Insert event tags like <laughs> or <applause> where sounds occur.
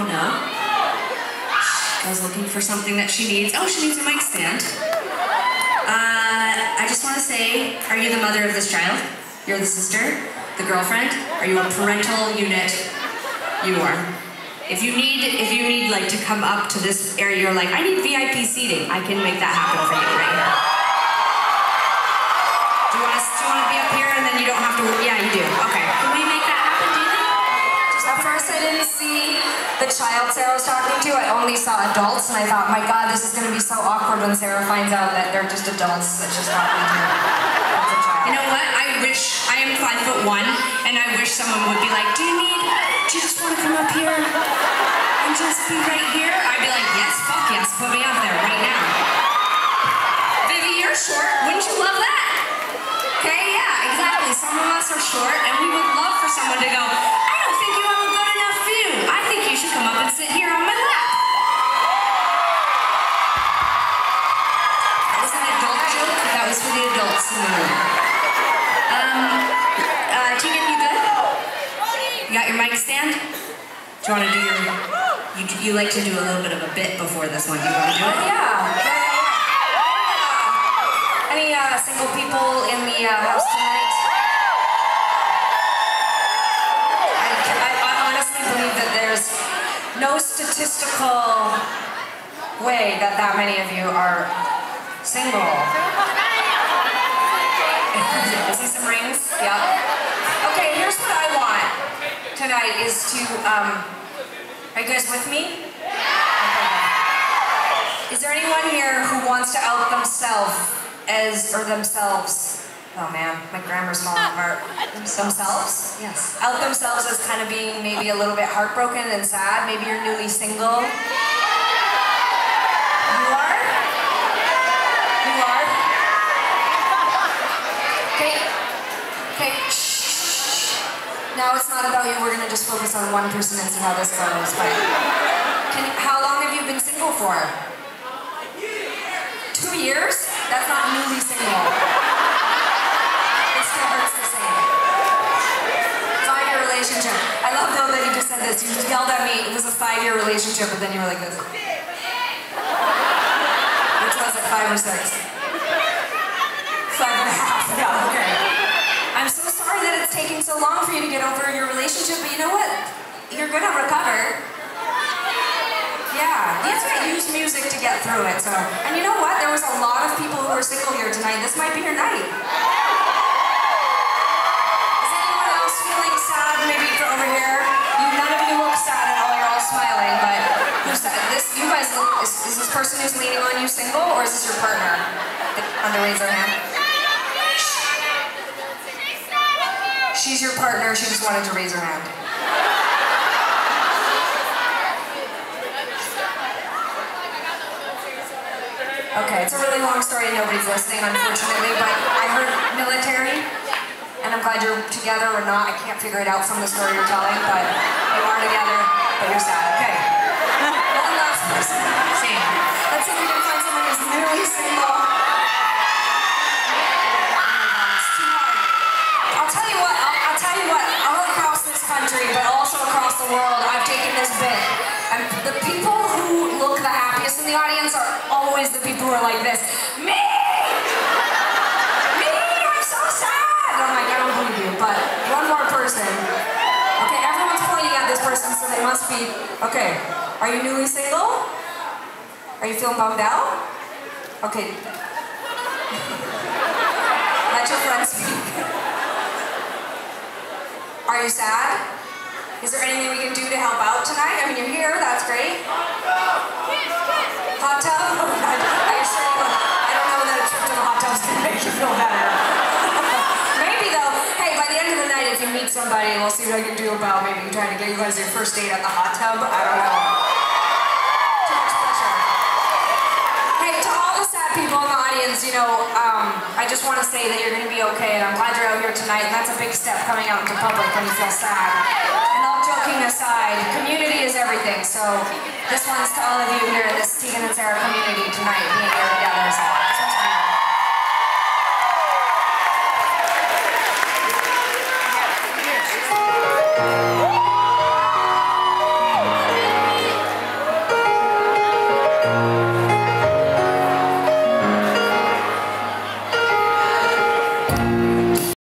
know. I was looking for something that she needs. Oh, she needs a mic stand. Uh, I just want to say, are you the mother of this child? You're the sister? The girlfriend? Are you a parental unit? You are. If you need, if you need like to come up to this area, you're like, I need VIP seating. I can make that happen for you right here. Do you want to, do you want to be up here and then you don't have to? Yeah, you do. Okay. Can we make that happen? Do you think? At first, I didn't see the child Sara was talking to. I only saw adults, and I thought, my God, this is going to be so awkward when Sara finds out that they're just adults that she's talking to. You know what? I wish I am five foot one, and I wish someone would be like, "Do you need? Do you just want to come up here and just be right here?" I'd be like, "Yes, fuck yes, put me up there right now." Vivi, you're short. Wouldn't you love that? Okay, yeah, exactly. Some of us are short, and we would love for someone to go. Um, uh, you good? You got your mic stand? Do you want to do your? You, you like to do a little bit of a bit before this one. Do You want to do it? Yeah. yeah, yeah. Any uh, single people in the uh, house tonight? I, I, I honestly believe that there's no statistical way that that many of you are single. Is to, um, are you guys with me? Is there anyone here who wants to out themselves as, or themselves? Oh man, my grammar's falling apart. Themselves? Yes. Out themselves as kind of being maybe a little bit heartbroken and sad. Maybe you're newly single. You are? You are? Okay. Okay. Shh. Now it's not about you. We're gonna just focus on one person and see how this goes. But can, how long have you been single for? Two years? That's not newly single. It still hurts the same. Five-year relationship. I love though that you just said this. You yelled at me. It was a five-year relationship, but then you were like this. Which was it? Five or six? Taking so long for you to get over your relationship, but you know what? You're gonna recover. Yeah, you have to use music to get through it. So, and you know what? There was a lot of people who are single here tonight. This might be your night. Is anyone else feeling sad? Maybe over here. You, none of you look sad at all. You're all smiling. But who's that? This, you guys look. Is, is this person who's leaning on you single, or is this your partner? Under raise their hand. She's your partner. She just wanted to raise her hand. Okay, it's a really long story and nobody's listening, unfortunately, but I heard military, and I'm glad you're together or not. I can't figure it out from the story you're telling, but you are together, but you're sad. Okay. One last person. Same. Let's see if we can find someone who's newly single. The world, I've taken this bit. And the people who look the happiest in the audience are always the people who are like this. Me! Me! I'm so sad! I'm like, I don't believe you, but one more person. Okay, everyone's pointing at this person, so they must be. Okay, are you newly single? Are you feeling bummed out? Okay. Let your friends speak. Are you sad? Is there anything we can do to help out tonight? I mean, you're here, that's great. Hot tub? Oh, God. I you, I don't know that a trip to the hot tub's gonna make you feel better. <laughs> maybe though, hey, by the end of the night, if you meet somebody, we'll see what I can do about maybe trying to get you guys your first date at the hot tub. I don't know. is, you know, um, I just want to say that you're going to be okay, and I'm glad you're out here tonight. And That's a big step coming out into public when you feel sad. And all joking aside, community is everything. So this one's to all of you here in this Tegan and Sara community tonight, being here together. So.